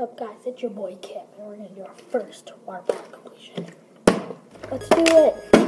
up guys, it's your boy Kip, and we're gonna do our first water park completion. Let's do it!